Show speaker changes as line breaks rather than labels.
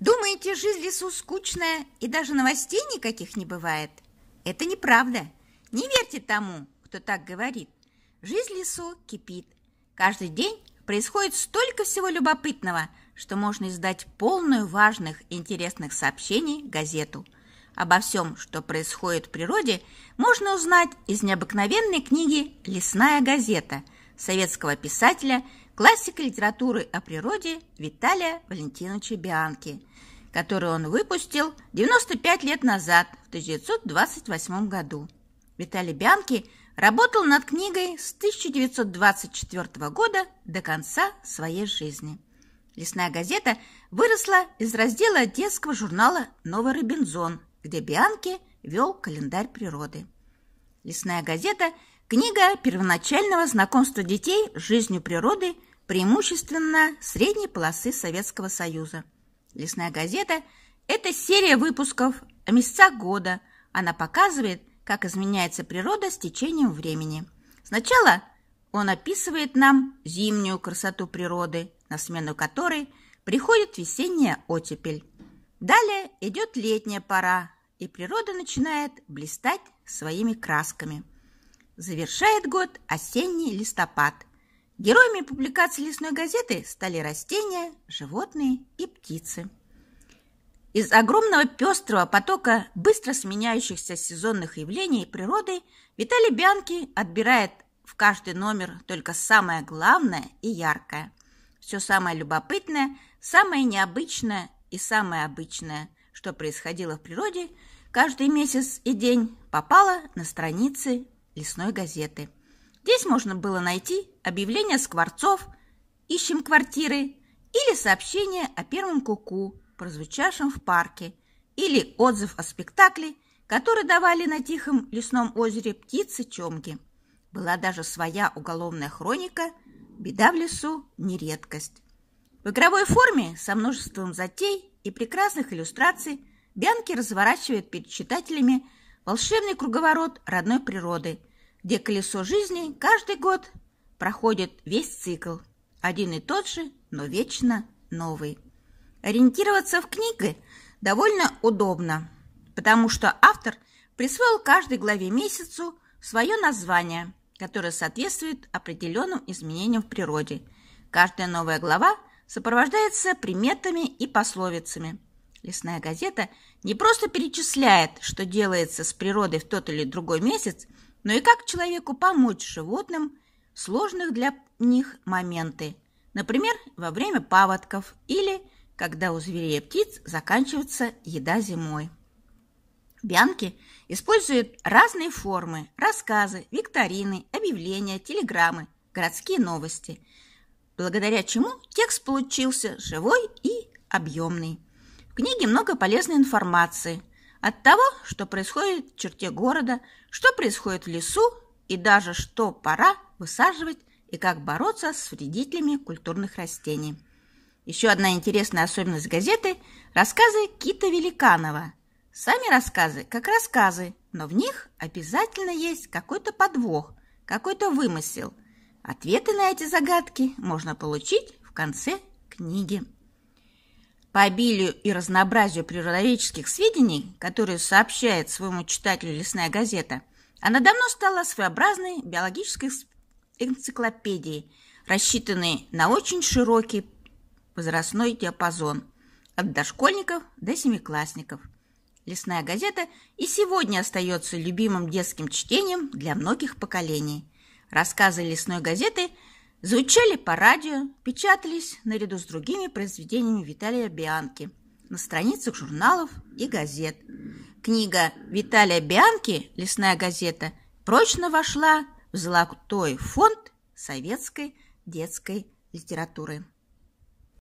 Думаете, жизнь в лесу скучная и даже новостей никаких не бывает? Это неправда. Не верьте тому, кто так говорит. Жизнь в лесу кипит. Каждый день происходит столько всего любопытного, что можно издать полную важных и интересных сообщений газету. Обо всем, что происходит в природе, можно узнать из необыкновенной книги «Лесная газета» советского писателя классика литературы о природе Виталия Валентиновича Бианки, которую он выпустил 95 лет назад, в 1928 году. Виталий Бианки работал над книгой с 1924 года до конца своей жизни. «Лесная газета» выросла из раздела детского журнала «Новый Робинзон», где Бианки вел календарь природы. «Лесная газета» – книга первоначального знакомства детей с жизнью природы преимущественно средней полосы Советского Союза. «Лесная газета» – это серия выпусков о месяцах года. Она показывает, как изменяется природа с течением времени. Сначала он описывает нам зимнюю красоту природы, на смену которой приходит весенняя оттепель. Далее идет летняя пора, и природа начинает блистать своими красками. Завершает год осенний листопад – Героями публикации лесной газеты стали растения, животные и птицы. Из огромного пестрого потока быстро сменяющихся сезонных явлений природы Виталий Бянки отбирает в каждый номер только самое главное и яркое. Все самое любопытное, самое необычное и самое обычное, что происходило в природе, каждый месяц и день попало на страницы лесной газеты – Здесь можно было найти объявление скворцов «Ищем квартиры» или сообщение о первом куку, прозвучавшем в парке, или отзыв о спектакле, который давали на тихом лесном озере птицы-чомги. Была даже своя уголовная хроника «Беда в лесу – не редкость». В игровой форме со множеством затей и прекрасных иллюстраций Бянки разворачивает перед читателями волшебный круговорот родной природы – где колесо жизни каждый год проходит весь цикл, один и тот же, но вечно новый. Ориентироваться в книге довольно удобно, потому что автор присвоил каждой главе месяцу свое название, которое соответствует определенным изменениям в природе. Каждая новая глава сопровождается приметами и пословицами. Лесная газета не просто перечисляет, что делается с природой в тот или другой месяц, но и как человеку помочь животным в сложных для них моменты, например, во время паводков или когда у зверей и птиц заканчивается еда зимой. Бянки используют разные формы, рассказы, викторины, объявления, телеграммы, городские новости, благодаря чему текст получился живой и объемный. В книге много полезной информации – от того, что происходит в черте города, что происходит в лесу и даже что пора высаживать и как бороться с вредителями культурных растений. Еще одна интересная особенность газеты – рассказы Кита Великанова. Сами рассказы как рассказы, но в них обязательно есть какой-то подвох, какой-то вымысел. Ответы на эти загадки можно получить в конце книги. По обилию и разнообразию природоведческих сведений, которые сообщает своему читателю лесная газета, она давно стала своеобразной биологической энциклопедией, рассчитанной на очень широкий возрастной диапазон от дошкольников до семиклассников. Лесная газета и сегодня остается любимым детским чтением для многих поколений. Рассказы лесной газеты – звучали по радио, печатались наряду с другими произведениями Виталия Бианки на страницах журналов и газет. Книга Виталия Бианки «Лесная газета» прочно вошла в золотой фонд советской детской литературы.